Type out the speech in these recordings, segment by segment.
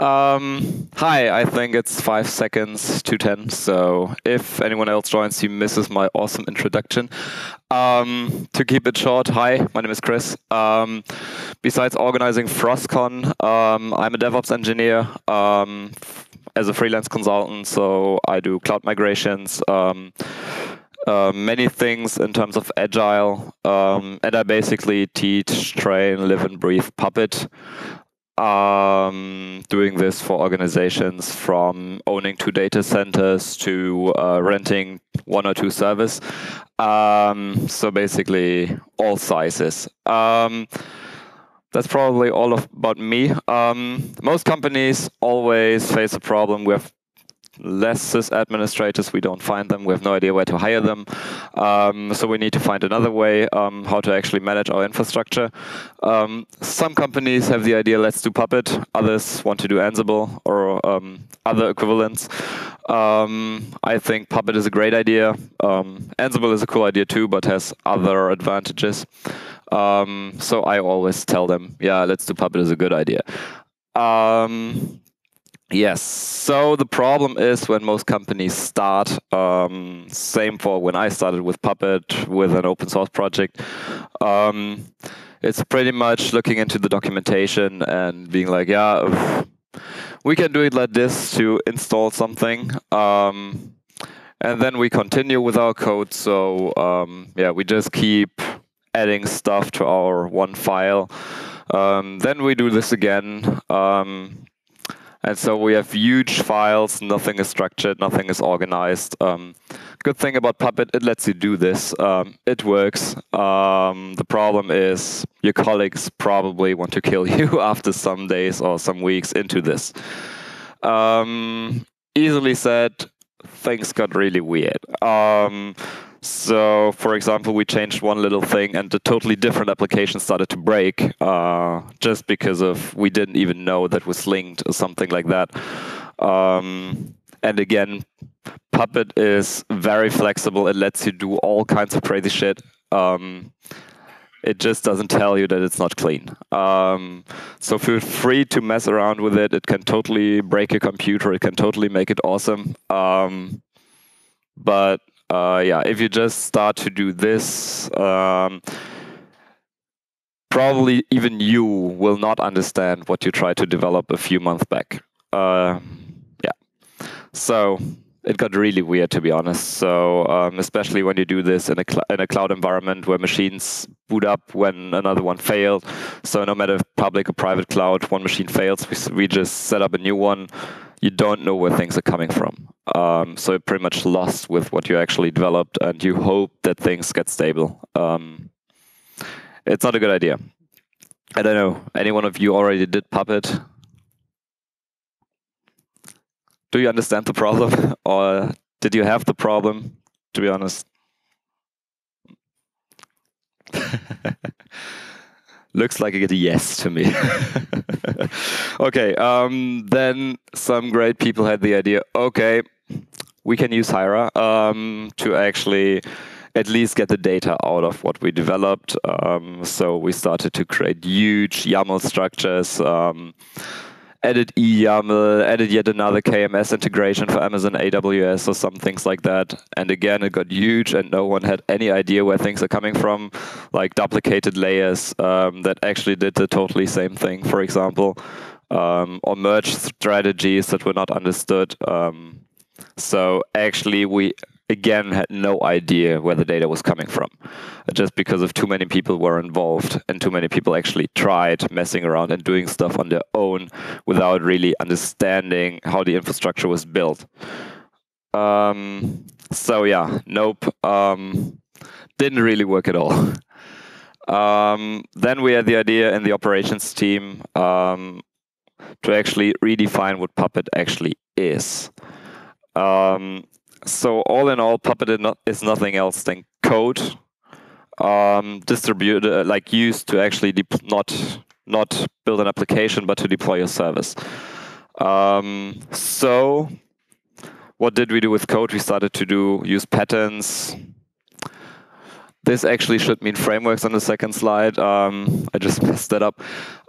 Um, hi, I think it's five seconds to ten. So if anyone else joins, he misses my awesome introduction. Um, to keep it short, hi, my name is Chris. Um, besides organizing FrOSCon, um, I'm a DevOps engineer um, as a freelance consultant. So I do cloud migrations. Um, uh, many things in terms of agile, and I basically teach, train, live, and breathe Puppet um, doing this for organizations from owning two data centers to uh, renting one or two servers. Um, so basically, all sizes. Um, that's probably all of, about me. Um, most companies always face a problem with less sys administrators. We don't find them. We have no idea where to hire them. Um, so we need to find another way um, how to actually manage our infrastructure. Um, some companies have the idea, let's do Puppet. Others want to do Ansible or um, other equivalents. Um, I think Puppet is a great idea. Um, Ansible is a cool idea too, but has other advantages. so I always tell them, yeah, let's do Puppet is a good idea. Um, Yes. So the problem is when most companies start, um, same for when I started with Puppet with an open source project. Um, it's pretty much looking into the documentation and being like, yeah, we can do it like this to install something. Um, and then we continue with our code. So um, yeah, we just keep adding stuff to our one file. Um, then we do this again. Um, and so we have huge files, nothing is structured, nothing is organized. Um, good thing about Puppet, it lets you do this. Um, it works. Um, the problem is your colleagues probably want to kill you after some days or some weeks into this. Um, easily said, things got really weird. So, for example, we changed one little thing, and a totally different application started to break uh, just because of we didn't even know that was linked or something like that. Um, and again, Puppet is very flexible. It lets you do all kinds of crazy shit. Um, it just doesn't tell you that it's not clean. Um, so feel free to mess around with it. It can totally break your computer. It can totally make it awesome. Um, but uh, yeah, if you just start to do this, um, probably even you will not understand what you tried to develop a few months back. Uh, yeah, so it got really weird to be honest. So um, especially when you do this in a in a cloud environment where machines boot up when another one failed. So no matter public or private cloud, one machine fails, we we just set up a new one you don't know where things are coming from. Um, so you're pretty much lost with what you actually developed, and you hope that things get stable. Um, it's not a good idea. I don't know. Any one of you already did Puppet? Do you understand the problem, or did you have the problem? To be honest. Looks like a yes to me. okay, um, then some great people had the idea. Okay, we can use Hiera um, to actually at least get the data out of what we developed. Um, so we started to create huge YAML structures. Um, added eYAML, added yet another KMS integration for Amazon AWS or some things like that. And again, it got huge and no one had any idea where things are coming from, like duplicated layers um, that actually did the totally same thing, for example, um, or merge strategies that were not understood. Um, so actually, we again had no idea where the data was coming from just because of too many people were involved and too many people actually tried messing around and doing stuff on their own without really understanding how the infrastructure was built. Um, so yeah nope um, didn't really work at all. Um, then we had the idea in the operations team um, to actually redefine what puppet actually is. Um, so all in all, Puppet is nothing else than code um, distributed, uh, like used to actually not not build an application, but to deploy a service. Um, so what did we do with code? We started to do use patterns. This actually should mean frameworks on the second slide. Um, I just messed that up.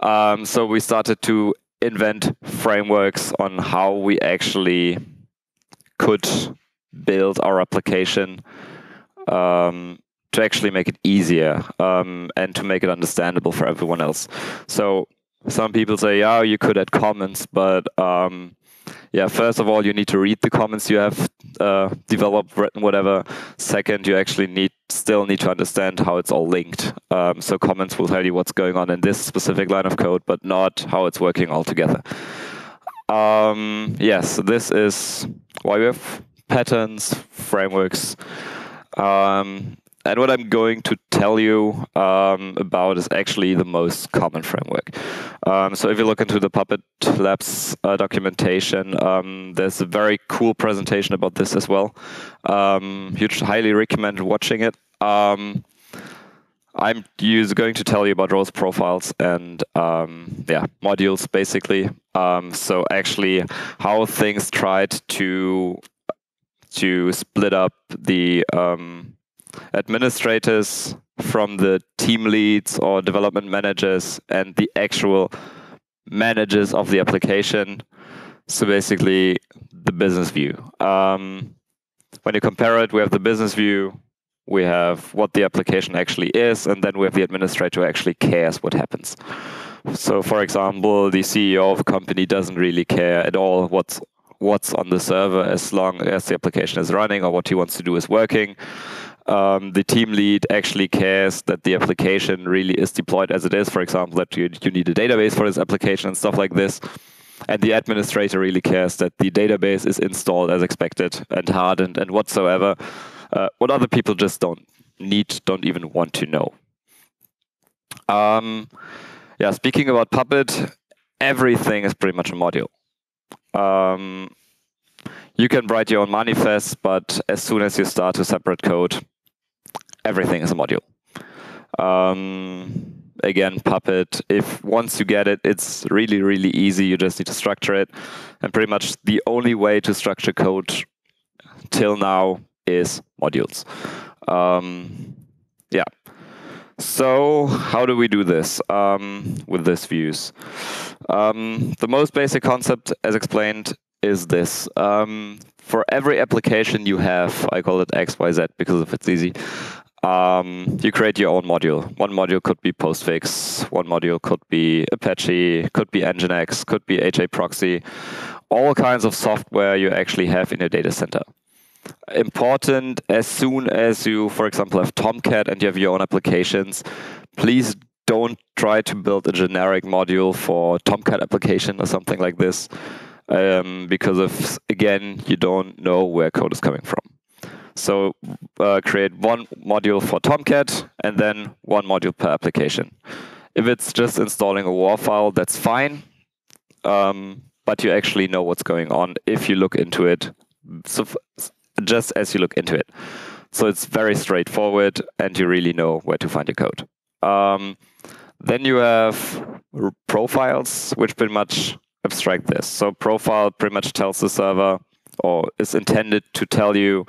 Um, so we started to invent frameworks on how we actually could build our application um, to actually make it easier um, and to make it understandable for everyone else. So some people say, yeah, you could add comments, but um, yeah, first of all, you need to read the comments you have uh, developed, written, whatever. Second, you actually need still need to understand how it's all linked. Um, so comments will tell you what's going on in this specific line of code, but not how it's working all together. Um, yes, this is why we have patterns, frameworks. Um, and what I'm going to tell you um, about is actually the most common framework. Um, so if you look into the Puppet Labs uh, documentation, um, there's a very cool presentation about this as well. Um, you highly recommend watching it. Um, I'm going to tell you about roles profiles and um, yeah modules basically. so actually, how things tried to to split up the um, administrators from the team leads or development managers and the actual managers of the application. So basically, the business view. Um, when you compare it, we have the business view, we have what the application actually is, and then we have the administrator who actually cares what happens. So, for example, the CEO of a company doesn't really care at all what's what's on the server as long as the application is running or what he wants to do is working. Um, the team lead actually cares that the application really is deployed as it is. For example, that you, you need a database for this application and stuff like this. And the administrator really cares that the database is installed as expected and hardened and whatsoever. Uh, what other people just don't need, don't even want to know. Um, yeah, speaking about Puppet, everything is pretty much a module. Um, you can write your own manifest, but as soon as you start to separate code, everything is a module. Um, again, Puppet, if once you get it, it's really, really easy. You just need to structure it. And pretty much the only way to structure code till now is modules. Um, yeah. So how do we do this um, with this views? Um, the most basic concept, as explained, is this. Um, for every application you have, I call it XYZ because if it's easy, um, you create your own module. One module could be Postfix, one module could be Apache, could be Nginx, could be HA Proxy, all kinds of software you actually have in your data center. Important as soon as you, for example, have Tomcat and you have your own applications, please don't try to build a generic module for Tomcat application or something like this, um, because of again you don't know where code is coming from. So uh, create one module for Tomcat and then one module per application. If it's just installing a WAR file, that's fine. Um, but you actually know what's going on if you look into it, so just as you look into it. So it's very straightforward and you really know where to find your code. Um, then you have profiles, which pretty much abstract this. So profile pretty much tells the server or is intended to tell you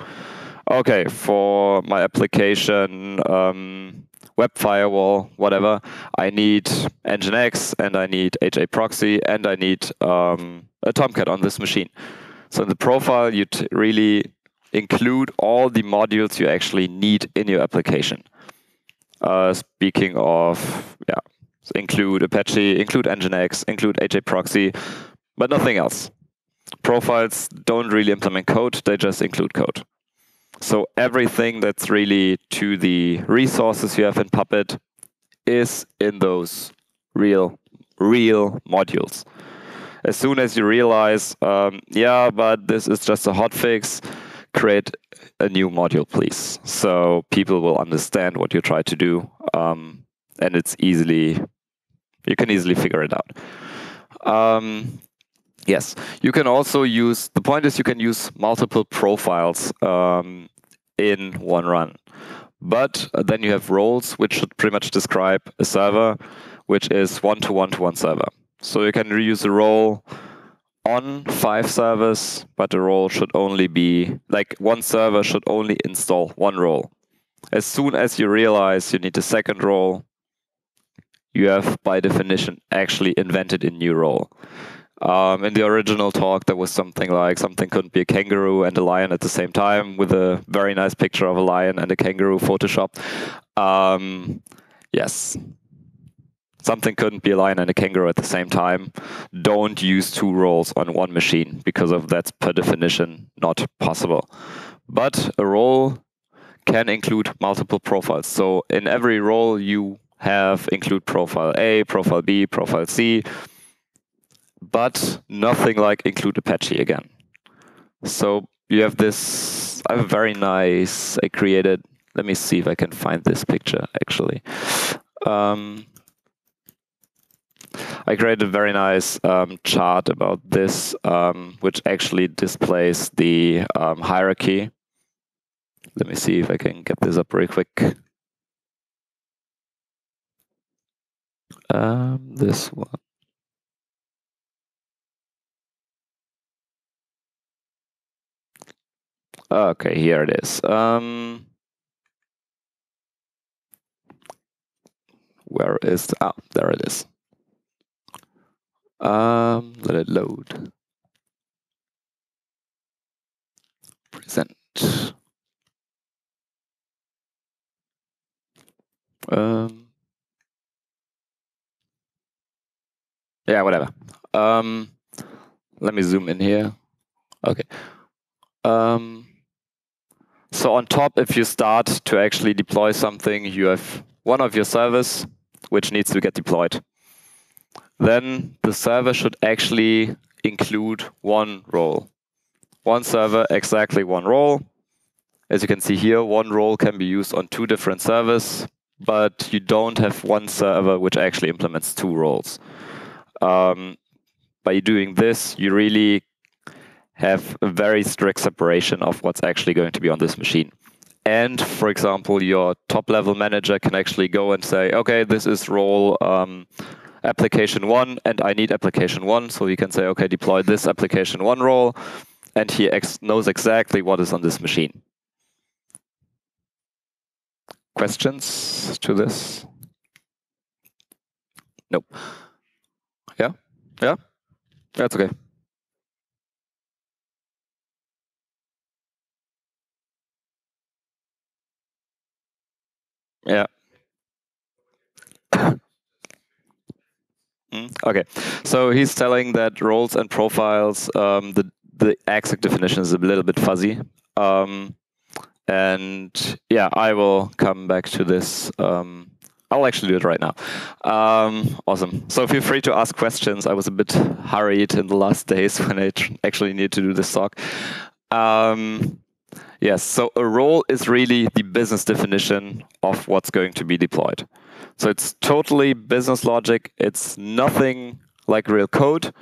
okay, for my application, um, web firewall, whatever, I need Nginx and I need HA proxy and I need um, a Tomcat on this machine. So in the profile, you really include all the modules you actually need in your application. Uh, speaking of, yeah, include Apache, include Nginx, include HA proxy, but nothing else. Profiles don't really implement code, they just include code. So everything that's really to the resources you have in Puppet is in those real, real modules. As soon as you realize, um, yeah, but this is just a hotfix, create a new module, please. So people will understand what you try to do, um, and it's easily, you can easily figure it out. Um, yes, you can also use, the point is you can use multiple profiles um, in one run. But then you have roles which should pretty much describe a server, which is one to one to one server. So you can reuse a role on five servers, but the role should only be like one server should only install one role. As soon as you realize you need a second role, you have by definition actually invented a new role. Um, in the original talk, there was something like something couldn't be a kangaroo and a lion at the same time, with a very nice picture of a lion and a kangaroo Photoshop. Um, yes, something couldn't be a lion and a kangaroo at the same time. Don't use two roles on one machine because of that's per definition not possible. But a role can include multiple profiles. So in every role you have include profile A, profile B, profile C, but nothing like include Apache again. So you have this, I have a very nice, I created, let me see if I can find this picture actually. Um, I created a very nice um, chart about this, um, which actually displays the um, hierarchy. Let me see if I can get this up very quick. Um, this one. Okay, here it is. Um, where is, ah, there it is. Um, let it load. Present. Um, yeah, whatever. Um, let me zoom in here. Okay. Um, so on top, if you start to actually deploy something, you have one of your servers which needs to get deployed. Then the server should actually include one role. One server, exactly one role. As you can see here, one role can be used on two different servers, but you don't have one server which actually implements two roles. Um, by doing this, you really have a very strict separation of what's actually going to be on this machine. And for example, your top level manager can actually go and say, okay, this is role um, application one, and I need application one. So he can say, okay, deploy this application one role, and he ex knows exactly what is on this machine. Questions to this? Nope. Yeah? Yeah? That's okay. Yeah. Mm, okay, so he's telling that roles and profiles, um, the the exact definition is a little bit fuzzy. Um, and yeah, I will come back to this. Um, I'll actually do it right now. Um, awesome. So feel free to ask questions. I was a bit hurried in the last days when I actually need to do this talk. Um, Yes, so a role is really the business definition of what's going to be deployed. So it's totally business logic. It's nothing like real code.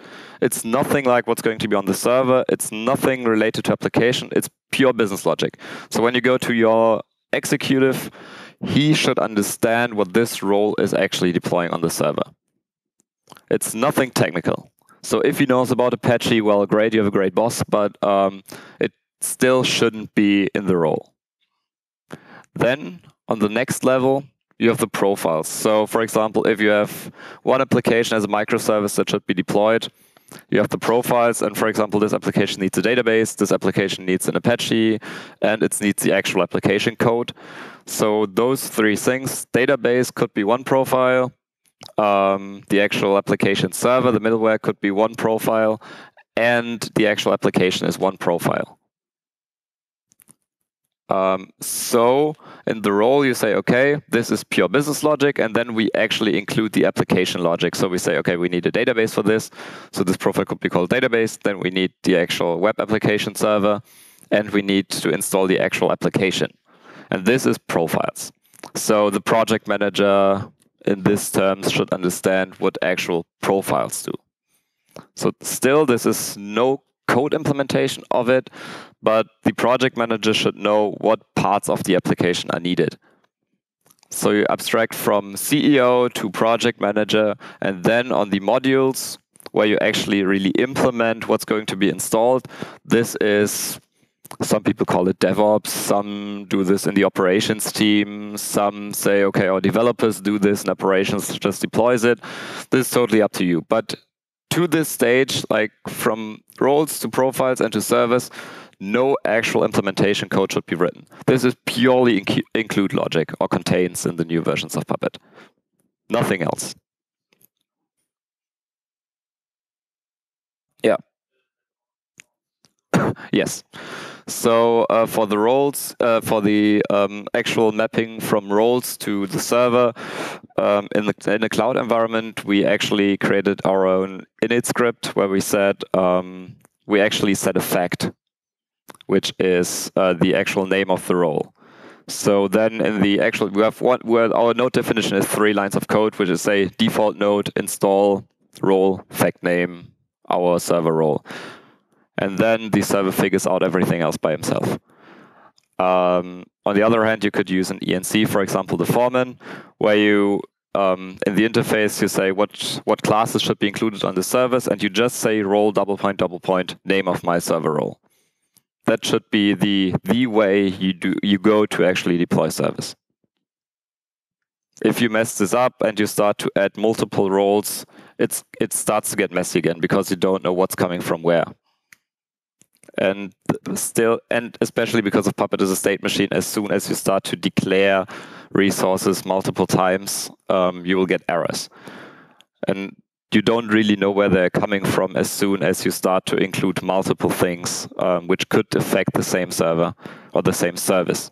It's nothing like what's going to be on the server. It's nothing related to application. It's pure business logic. So when you go to your executive, he should understand what this role is actually deploying on the server. It's nothing technical. So if he knows about Apache, well, great, you have a great boss, but um, it still shouldn't be in the role. Then on the next level, you have the profiles. So for example, if you have one application as a microservice that should be deployed, you have the profiles, and for example, this application needs a database, this application needs an Apache, and it needs the actual application code. So those three things, database could be one profile, um, the actual application server, the middleware could be one profile, and the actual application is one profile. Um, so in the role, you say, okay, this is pure business logic, and then we actually include the application logic. So we say, okay, we need a database for this. So this profile could be called database. Then we need the actual web application server, and we need to install the actual application. And this is profiles. So the project manager in this terms should understand what actual profiles do. So still, this is no code implementation of it, but the project manager should know what parts of the application are needed. So you abstract from CEO to project manager, and then on the modules where you actually really implement what's going to be installed, this is some people call it DevOps. Some do this in the operations team. Some say, okay, our developers do this and operations just deploys it. This is totally up to you. But to this stage, like from roles to profiles and to servers, no actual implementation code should be written. This is purely inc include logic or contains in the new versions of Puppet. Nothing else. Yeah. yes. So uh, for the roles, uh, for the um, actual mapping from roles to the server um, in the in cloud environment, we actually created our own init script where we said um, we actually set a fact which is uh, the actual name of the role. So then in the actual, we have one, where our node definition is three lines of code, which is say default node, install, role, fact name, our server role. And then the server figures out everything else by himself. Um, on the other hand, you could use an ENC, for example, the foreman, where you um, in the interface you say what what classes should be included on the service, and you just say role double point double point name of my server role that should be the the way you do you go to actually deploy service. If you mess this up and you start to add multiple roles, it's it starts to get messy again because you don't know what's coming from where. And still, and especially because of Puppet as a state machine, as soon as you start to declare resources multiple times, um, you will get errors. And you don't really know where they're coming from as soon as you start to include multiple things um, which could affect the same server or the same service.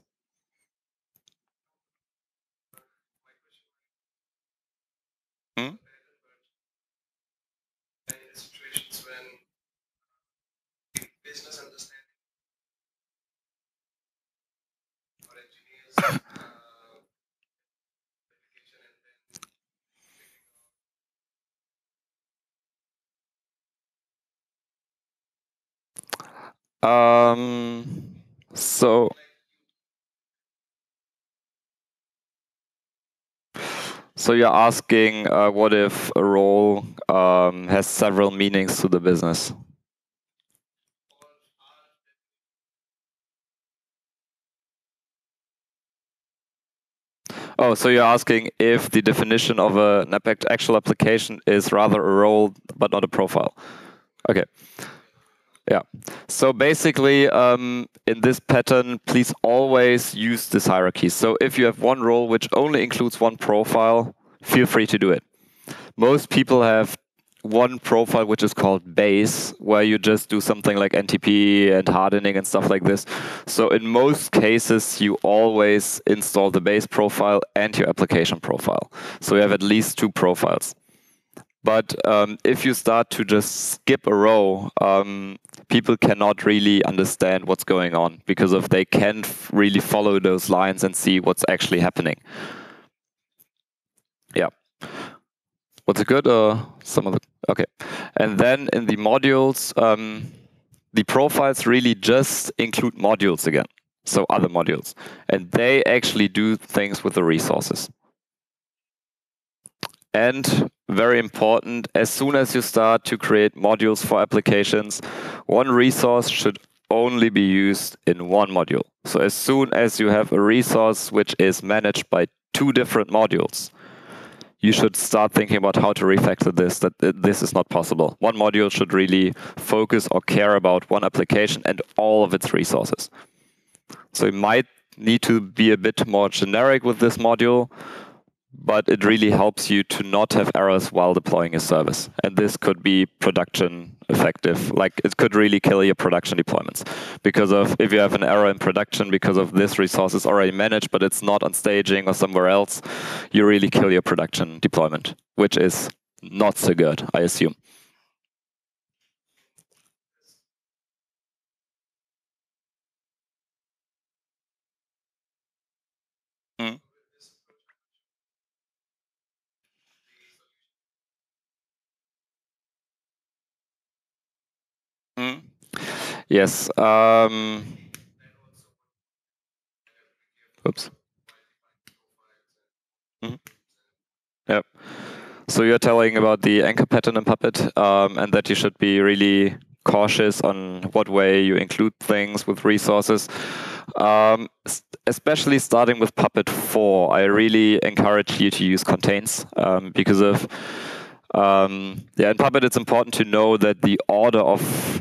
Um, so so you're asking uh, what if a role um, has several meanings to the business? Oh, so you're asking if the definition of a, an actual application is rather a role but not a profile. Okay. Yeah. So basically, um, in this pattern, please always use this hierarchy. So if you have one role which only includes one profile, feel free to do it. Most people have one profile which is called base, where you just do something like NTP and hardening and stuff like this. So in most cases, you always install the base profile and your application profile. So you have at least two profiles. But um, if you start to just skip a row, um, people cannot really understand what's going on because if they can't really follow those lines and see what's actually happening. Yeah. What's it good Uh, some of the okay? And then in the modules, um, the profiles really just include modules again, so other modules, and they actually do things with the resources. And very important, as soon as you start to create modules for applications, one resource should only be used in one module. So as soon as you have a resource which is managed by two different modules, you should start thinking about how to refactor this, that this is not possible. One module should really focus or care about one application and all of its resources. So you might need to be a bit more generic with this module, but it really helps you to not have errors while deploying a service. And this could be production effective. Like it could really kill your production deployments because of if you have an error in production because of this resource is already managed, but it's not on staging or somewhere else, you really kill your production deployment, which is not so good, I assume. Yes. Um, oops. Mm -hmm. Yep. So you're telling about the anchor pattern in Puppet um, and that you should be really cautious on what way you include things with resources. Um, especially starting with Puppet 4, I really encourage you to use contains um, because of um, yeah, in Puppet it's important to know that the order of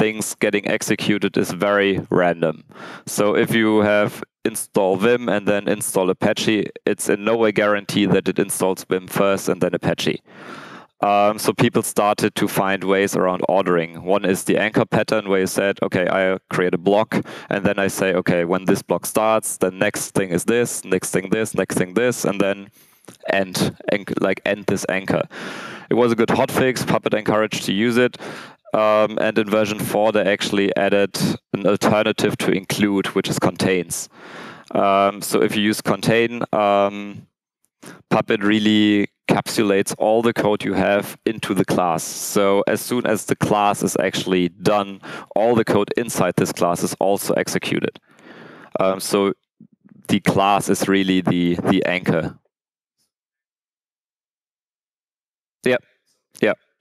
things getting executed is very random. So if you have install Vim and then install Apache, it's in no way guarantee that it installs Vim first and then Apache. Um, so people started to find ways around ordering. One is the anchor pattern where you said, okay, I create a block, and then I say, okay, when this block starts, the next thing is this, next thing this, next thing this, and then end, like end this anchor. It was a good hotfix. Puppet encouraged to use it. Um, and in version 4, they actually added an alternative to include, which is contains. Um, so if you use contain, um, Puppet really encapsulates all the code you have into the class. So as soon as the class is actually done, all the code inside this class is also executed. Um, so the class is really the the anchor. Yeah.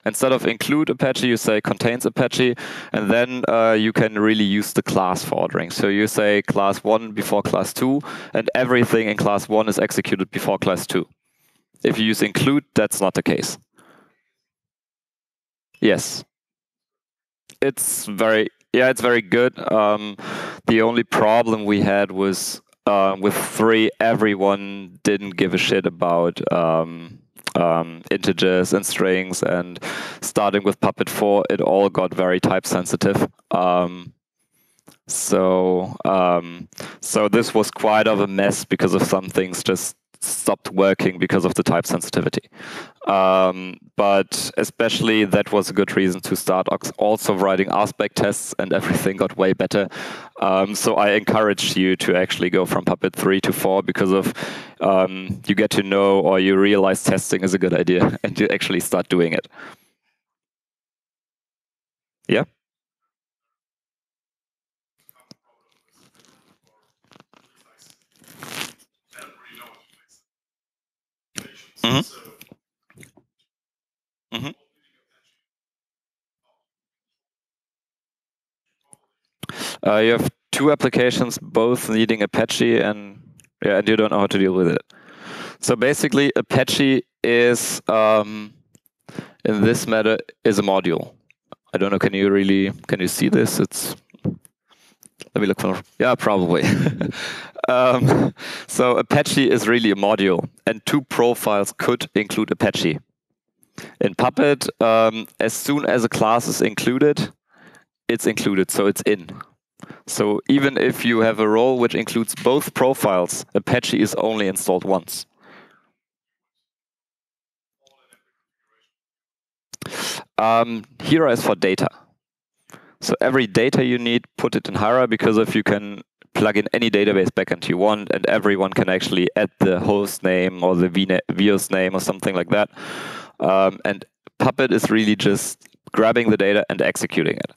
Instead of include Apache, you say contains Apache, and then uh, you can really use the class for ordering. So you say class 1 before class 2, and everything in class 1 is executed before class 2. If you use include, that's not the case. Yes. It's very, yeah, it's very good. Um, the only problem we had was uh, with three, everyone didn't give a shit about um, um, integers and strings. And starting with Puppet 4, it all got very type sensitive. Um, so, um, so this was quite of a mess because of some things just stopped working because of the type sensitivity. Um, but especially that was a good reason to start also writing rspec tests and everything got way better. Um, so I encourage you to actually go from Puppet 3 to 4 because of um, you get to know or you realize testing is a good idea and you actually start doing it. Yeah? Mm-hmm. Mm-hmm. Uh, you have two applications, both needing Apache, and yeah, and you don't know how to deal with it. So basically, Apache is um, in this matter is a module. I don't know. Can you really can you see this? It's let me look for yeah probably. um, so Apache is really a module, and two profiles could include Apache. In Puppet, um, as soon as a class is included, it's included, so it's in. So even if you have a role which includes both profiles, Apache is only installed once. Um, Hiera is for data. So every data you need, put it in Hiera because if you can plug in any database backend you want, and everyone can actually add the host name or the VIOS name or something like that. Um, and Puppet is really just grabbing the data and executing it.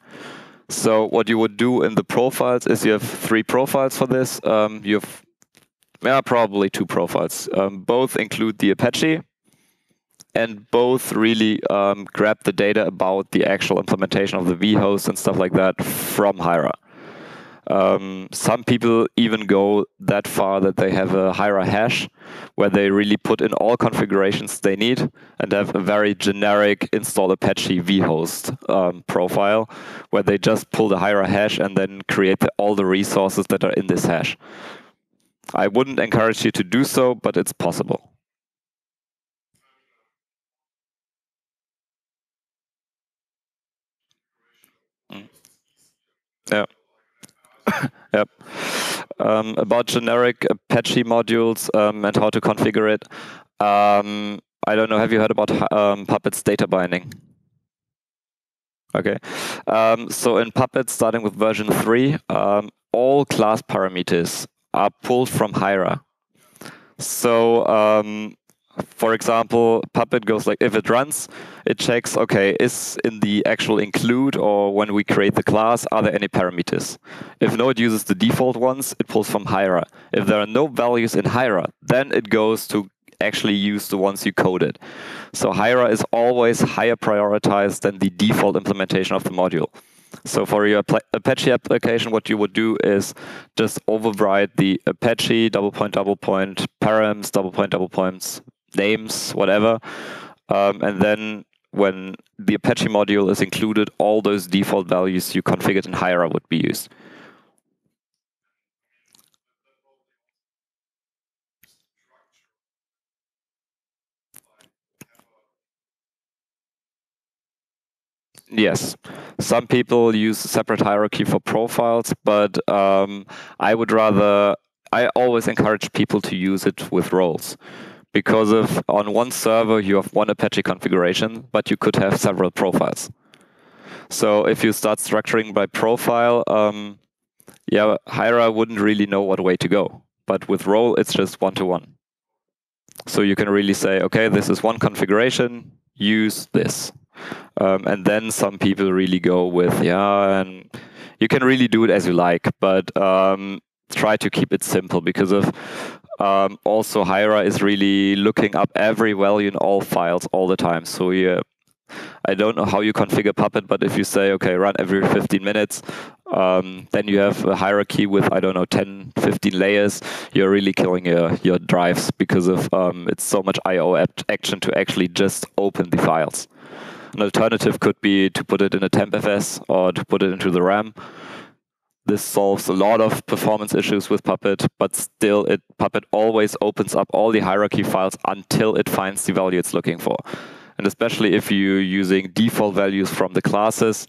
So what you would do in the profiles is you have three profiles for this. Um, you have yeah, probably two profiles. Um, both include the Apache, and both really um, grab the data about the actual implementation of the vhost and stuff like that from Hiera. Um, some people even go that far that they have a Hiera hash where they really put in all configurations they need and have a very generic install Apache vhost um, profile where they just pull the Hiera hash and then create the, all the resources that are in this hash. I wouldn't encourage you to do so, but it's possible. Yeah. yep. Um, about generic Apache modules um, and how to configure it. Um, I don't know. Have you heard about um, Puppet's data binding? Okay. Um, so in Puppet, starting with version 3, um, all class parameters are pulled from Hiera. So for example, Puppet goes like, if it runs, it checks, okay, is in the actual include or when we create the class, are there any parameters? If no, it uses the default ones, it pulls from Hiera. If there are no values in Hiera, then it goes to actually use the ones you coded. So Hiera is always higher prioritized than the default implementation of the module. So for your Apache application, what you would do is just override the Apache double point, double point, params, double point, double points, names, whatever. Um, and then when the Apache module is included, all those default values you configured in Hiera would be used. Yes, some people use a separate hierarchy for profiles, but um, I would rather, I always encourage people to use it with roles because of on one server you have one Apache configuration, but you could have several profiles. So if you start structuring by profile, um, yeah, Hiera wouldn't really know what way to go. But with role, it's just one-to-one. -one. So you can really say, okay, this is one configuration, use this. Um, and then some people really go with, yeah, and you can really do it as you like, but um, try to keep it simple because of um, also Hiera is really looking up every value in all files all the time. So yeah, I don't know how you configure Puppet, but if you say, okay, run every 15 minutes, um, then you have a hierarchy with, I don't know, 10, 15 layers, you're really killing your, your drives because of um, it's so much I.O. action to actually just open the files. An alternative could be to put it in a tmpfs or to put it into the RAM. This solves a lot of performance issues with Puppet, but still it Puppet always opens up all the hierarchy files until it finds the value it's looking for. And especially if you're using default values from the classes,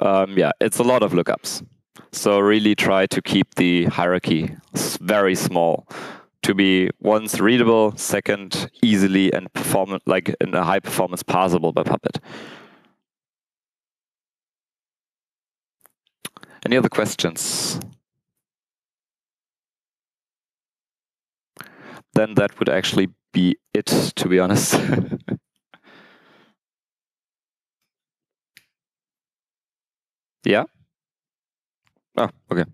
um, yeah, it's a lot of lookups. So really try to keep the hierarchy very small to be once readable, second easily and perform like in a high performance parsable by Puppet. Any other questions? Then that would actually be it, to be honest. yeah? Oh, okay.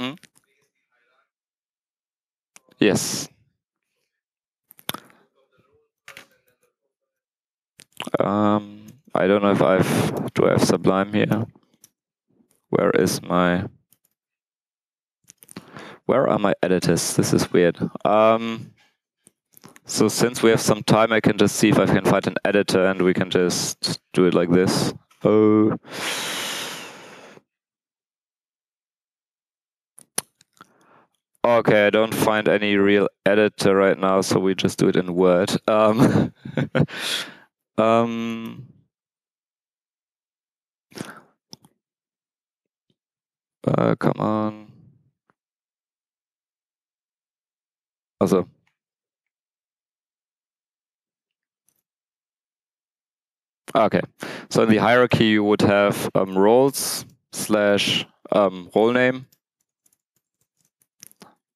Hmm? Yes. Um, I don't know if I've, do I have Sublime here? Where is my, where are my editors? This is weird. Um, so since we have some time, I can just see if I can find an editor and we can just do it like this. Oh. Okay, I don't find any real editor right now, so we just do it in Word. Um, um, uh, come on. Also. Okay, so in the hierarchy you would have um, roles slash um, role name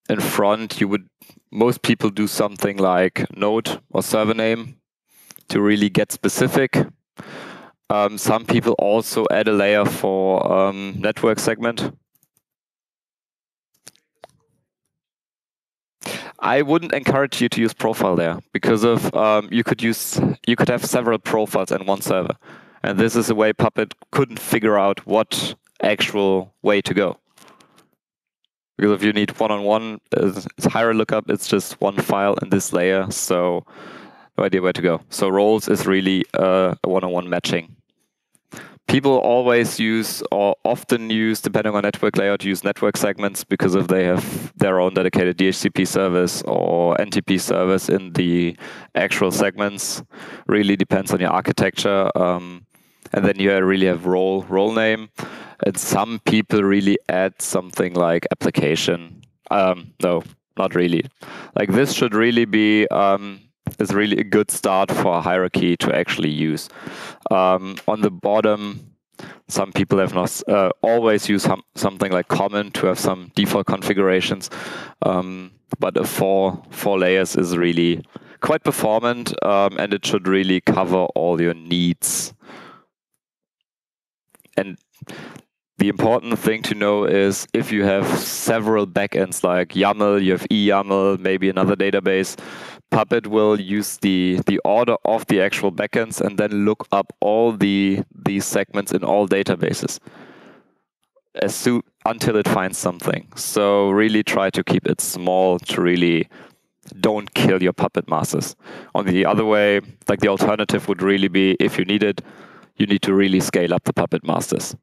in front, you would most people do something like node or server name to really get specific. Um, some people also add a layer for um, network segment. I wouldn't encourage you to use profile there because of um, you could use you could have several profiles in one server, and this is a way Puppet couldn't figure out what actual way to go. Because if you need one-on-one, it's Hiera lookup, it's just one file in this layer, so no idea where to go. So roles is really uh, a one-on-one matching. People always use or often use, depending on network layout, use network segments because if they have their own dedicated DHCP service or NTP service in the actual segments. Really depends on your architecture. Um, and then you really have role role name and some people really add something like application. Um, no, not really. Like this should really be um, is really a good start for a hierarchy to actually use. Um, on the bottom, some people have not uh, always use something like common to have some default configurations, um, but a four four layers is really quite performant, um, and it should really cover all your needs. And the important thing to know is if you have several backends like YAML, you have eYAML, maybe another database, Puppet will use the, the order of the actual backends and then look up all the these segments in all databases as soon until it finds something. So really try to keep it small to really don't kill your Puppet masters. On the other way, like the alternative would really be if you need it, you need to really scale up the Puppet masters.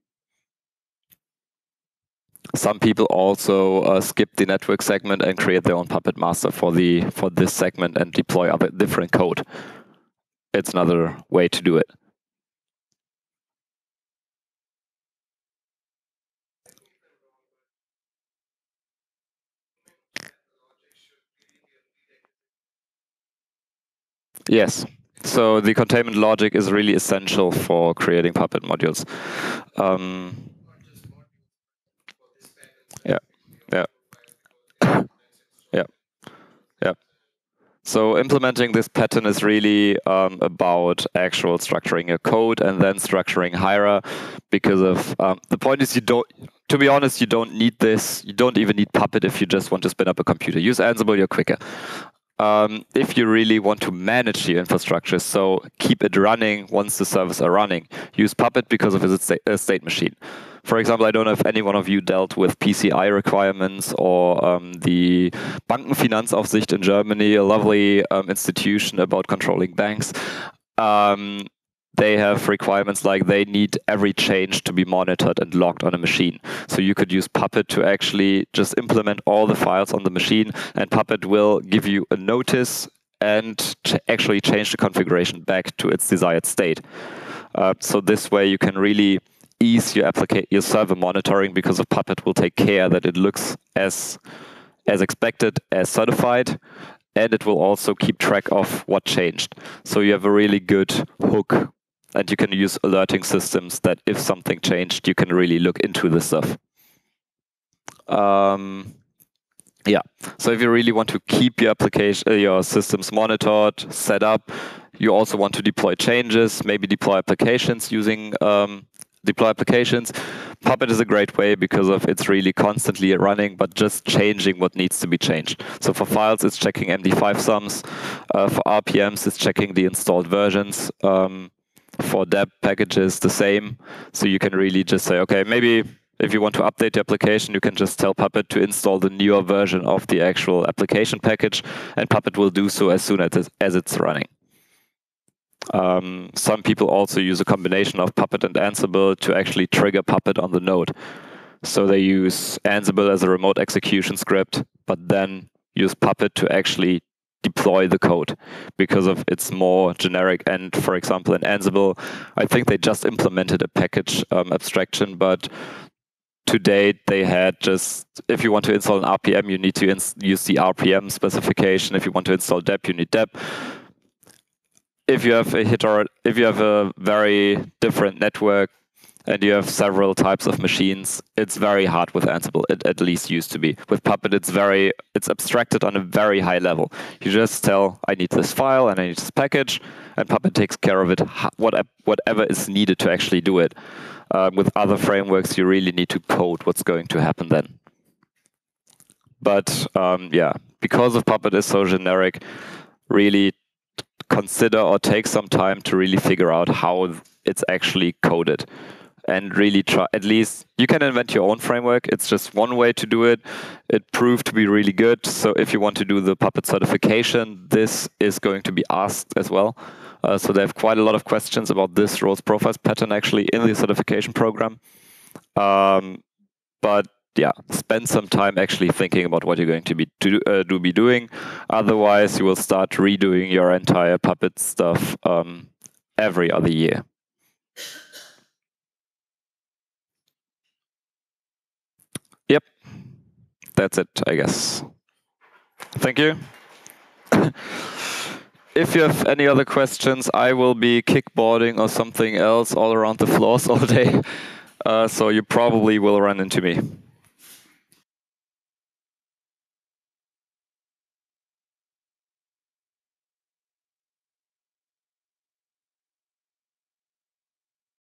Some people also uh, skip the network segment and create their own Puppet master for the for this segment and deploy other different code. It's another way to do it. Yes. So the containment logic is really essential for creating Puppet modules. Um, yeah, yeah, yeah, yeah. So implementing this pattern is really um, about actual structuring a code and then structuring Hiera, because of um, the point is you don't. To be honest, you don't need this. You don't even need Puppet if you just want to spin up a computer. Use Ansible, you're quicker um, if you really want to manage the infrastructure, so keep it running once the servers are running, use Puppet because of its state, uh, state machine. For example, I don't know if any one of you dealt with PCI requirements or um, the Bankenfinanzaufsicht in Germany, a lovely um, institution about controlling banks. Um, they have requirements like they need every change to be monitored and logged on a machine. So you could use Puppet to actually just implement all the files on the machine, and Puppet will give you a notice and actually change the configuration back to its desired state. Uh, so this way you can really ease your application, your server monitoring because of Puppet will take care that it looks as as expected, as certified, and it will also keep track of what changed. So you have a really good hook and you can use alerting systems that if something changed, you can really look into the stuff. Um, yeah, so if you really want to keep your application, uh, your systems monitored, set up, you also want to deploy changes, maybe deploy applications using um, deploy applications. Puppet is a great way because of it's really constantly running, but just changing what needs to be changed. So for files, it's checking MD5 sums. Uh, for RPMs, it's checking the installed versions. Um, for deb packages the same. So you can really just say, okay, maybe if you want to update the application, you can just tell Puppet to install the newer version of the actual application package, and Puppet will do so as soon as, as it's running. Um, some people also use a combination of Puppet and Ansible to actually trigger Puppet on the node. So they use Ansible as a remote execution script, but then use Puppet to actually deploy the code because of its more generic and for example in Ansible. I think they just implemented a package um, abstraction but to date they had just if you want to install an RPM you need to use the RPM specification. If you want to install deb you need deb if you have a hit or if you have a very different network and you have several types of machines, it's very hard with Ansible. It at least used to be. With Puppet, it's very it's abstracted on a very high level. You just tell, I need this file and I need this package, and Puppet takes care of it, What whatever is needed to actually do it. Uh, with other frameworks, you really need to code what's going to happen then. But um, yeah, because of Puppet is so generic, really consider or take some time to really figure out how it's actually coded and really try at least you can invent your own framework. It's just one way to do it. It proved to be really good. So if you want to do the puppet certification this is going to be asked as well. Uh, so they have quite a lot of questions about this roles profiles pattern actually in the certification program. Um, but yeah spend some time actually thinking about what you're going to be to uh, do be doing. Otherwise you will start redoing your entire puppet stuff um, every other year Yep. That's it, I guess. Thank you. if you have any other questions, I will be kickboarding or something else all around the floors all day. Uh, so you probably will run into me.